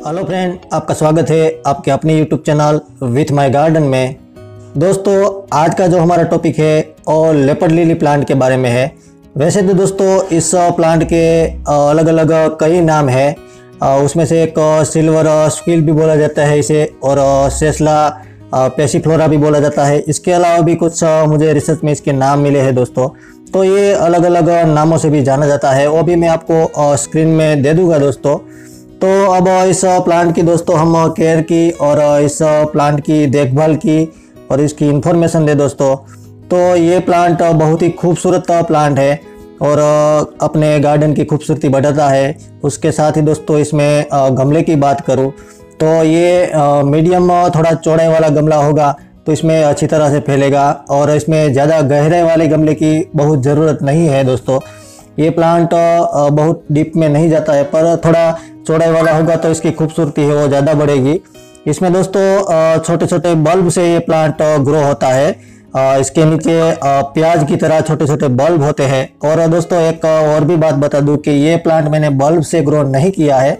Hello friend, आपका स्वागत है आपके अपने YouTube channel with my garden में। दोस्तों, आज का जो हमारा टॉपिक है वो लेपर्ड लिली प्लांट के बारे में है। वैसे तो दोस्तों, इस प्लांट के अलग अलग कई नाम है। उसमें से एक सिल्वर स्किल भी बोला जाता है इसे, और सेसला पेसीफ्लोरा भी बोला जाता है। इसके अलावा भी कुछ मुझे रिसर्च में इसके नाम मिले हैं दोस्तों। तो ये अलग अलग नामों से भी जाना जाता है, वो भी मैं आपको स्क्रीन में दे दूँगा दोस्तों। तो अब इस प्लांट की दोस्तों हम केयर की और इस प्लांट की देखभाल की और इसकी इन्फॉर्मेशन दे दोस्तों। तो ये प्लांट बहुत ही खूबसूरत प्लांट है और अपने गार्डन की खूबसूरती बढ़ाता है। उसके साथ ही दोस्तों इसमें गमले की बात करूँ तो ये मीडियम थोड़ा चौड़ाई वाला गमला होगा तो इसमें अच्छी तरह से फैलेगा और इसमें ज़्यादा गहरे वाले गमले की बहुत ज़रूरत नहीं है दोस्तों। ये प्लांट बहुत डीप में नहीं जाता है, पर थोड़ा चौड़ाई वाला होगा तो इसकी खूबसूरती है वो ज़्यादा बढ़ेगी। इसमें दोस्तों छोटे छोटे बल्ब से ये प्लांट ग्रो होता है। इसके नीचे प्याज की तरह छोटे छोटे बल्ब होते हैं। और दोस्तों, एक और भी बात बता दूँ कि ये प्लांट मैंने बल्ब से ग्रो नहीं किया है,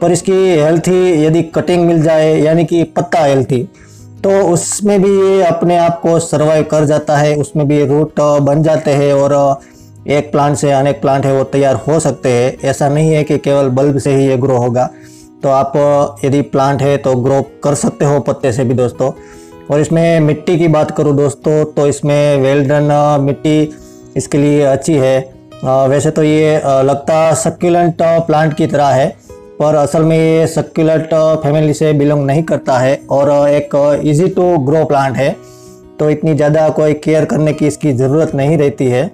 पर इसकी हेल्थी यदि कटिंग मिल जाए, यानी कि पत्ता हेल्थी तो उसमें भी ये अपने आप को सर्वाइव कर जाता है। उसमें भी रूट बन जाते हैं और एक प्लांट से अनेक प्लांट है, वो तैयार हो सकते हैं। ऐसा नहीं है कि केवल बल्ब से ही ये ग्रो होगा। तो आप यदि प्लांट है तो ग्रो कर सकते हो पत्ते से भी दोस्तों। और इसमें मिट्टी की बात करूँ दोस्तों तो इसमें वेल्डन मिट्टी इसके लिए अच्छी है। वैसे तो ये लगता सक्यूलेंट प्लांट की तरह है, पर असल में ये सक्यूलेंट फैमिली से बिलोंग नहीं करता है। और एक इजी टू ग्रो प्लांट है तो इतनी ज़्यादा कोई केयर करने की इसकी ज़रूरत नहीं रहती है।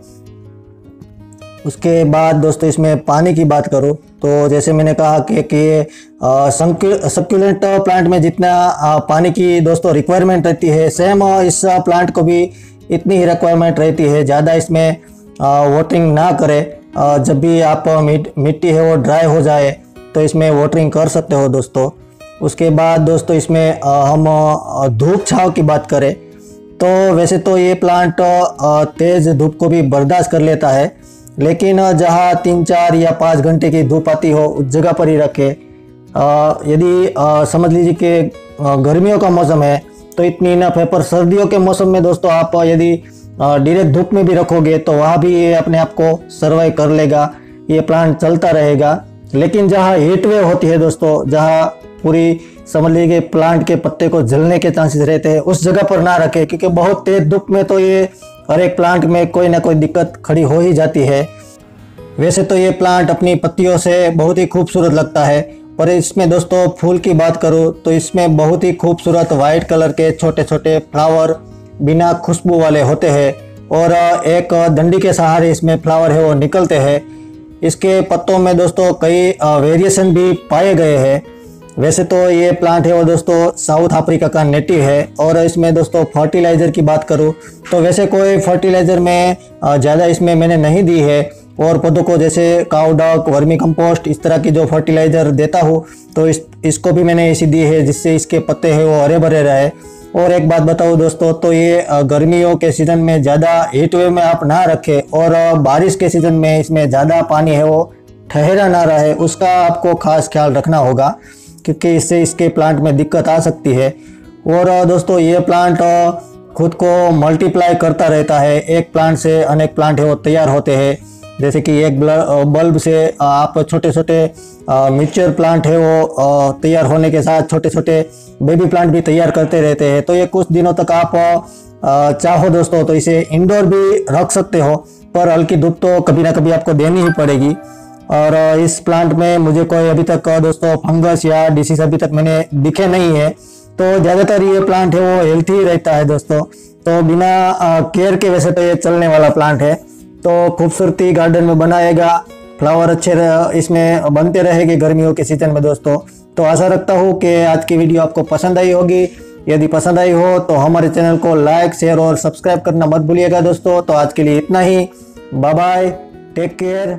उसके बाद दोस्तों इसमें पानी की बात करूँ तो जैसे मैंने कहा कि कि सक्यूलेंट प्लांट में जितना आ, पानी की दोस्तों रिक्वायरमेंट रहती है सेम इस प्लांट को भी इतनी ही रिक्वायरमेंट रहती है ज़्यादा इसमें वाटरिंग ना करें। जब भी आप मिट, मिट्टी है वो ड्राई हो जाए तो इसमें वाटरिंग कर सकते हो दोस्तों। उसके बाद दोस्तों इसमें हम धूप छाव की बात करें तो वैसे तो ये प्लांट तेज़ धूप को भी बर्दाश्त कर लेता है लेकिन जहाँ तीन चार या पाँच घंटे की धूप आती हो, उस जगह पर ही रखे। यदि समझ लीजिए कि गर्मियों का मौसम है तो इतनी इनफ है पर सर्दियों के मौसम में दोस्तों आप यदि डायरेक्ट धूप में भी रखोगे तो वहाँ भी ये अपने आप को सर्वाइव कर लेगा, ये प्लांट चलता रहेगा। लेकिन जहाँ हीट वेव होती है दोस्तों, जहाँ पूरी, समझ लीजिए प्लांट के पत्ते को जलने के चांसेस रहते हैं, उस जगह पर ना रखें, क्योंकि बहुत तेज धूप में तो ये हर एक प्लांट में कोई ना कोई दिक्कत खड़ी हो ही जाती है। वैसे तो ये प्लांट अपनी पत्तियों से बहुत ही खूबसूरत लगता है। पर इसमें दोस्तों, फूल की बात करूँ तो इसमें बहुत ही खूबसूरत वाइट कलर के छोटे छोटे फ्लावर बिना खुशबू वाले होते हैं। और एक डंडी के सहारे इसमें फ्लावर है, वो निकलते हैं। इसके पत्तों में दोस्तों कई वेरिएशन भी पाए गए हैं। वैसे तो ये प्लांट है वो दोस्तों साउथ अफ्रीका का नेटिव है। और इसमें दोस्तों फर्टिलाइज़र की बात करूँ तो वैसे कोई फर्टिलाइज़र में ज़्यादा इसमें मैंने नहीं दी है। और पौधों को जैसे काउडक वर्मी कंपोस्ट इस तरह की जो फर्टिलाइज़र देता हूँ तो इस, इसको भी मैंने ऐसी दी है, जिससे इसके पत्ते हैं वो हरे भरे रहे। और एक बात बताऊँ दोस्तों तो ये गर्मियों के सीज़न में ज़्यादा हीट वेव में आप ना रखें, और बारिश के सीज़न में इसमें ज़्यादा पानी है वो ठहरा ना रहे, उसका आपको खास ख्याल रखना होगा। क्योंकि इससे इसके प्लांट में दिक्कत आ सकती है। और दोस्तों, ये प्लांट खुद को मल्टीप्लाई करता रहता है। एक प्लांट से अनेक प्लांट है वो तैयार होते हैं। जैसे कि एक बल्ब से आप छोटे छोटे मिक्सचर प्लांट है, वो तैयार होने के साथ छोटे छोटे बेबी प्लांट भी तैयार करते रहते हैं। तो ये कुछ दिनों तक आप चाहो दोस्तों तो इसे इंडोर भी रख सकते हो, पर हल्की धूप तो कभी ना कभी आपको देनी ही पड़ेगी। और इस प्लांट में मुझे कोई अभी तक दोस्तों फंगस या डिसीज अभी तक मैंने दिखे नहीं है। तो ज़्यादातर ये प्लांट है, वो हेल्थी रहता है दोस्तों। तो बिना केयर के वैसे तो ये चलने वाला प्लांट है। तो खूबसूरती गार्डन में बनाएगा फ्लावर अच्छे इसमें बनते रहेंगे गर्मियों के सीज़न में दोस्तों। तो आशा रखता हूँ कि आज की वीडियो आपको पसंद आई होगी। यदि पसंद आई हो तो हमारे चैनल को लाइक शेयर और सब्सक्राइब करना मत भूलिएगा दोस्तों। तो आज के लिए इतना ही। Bye bye take care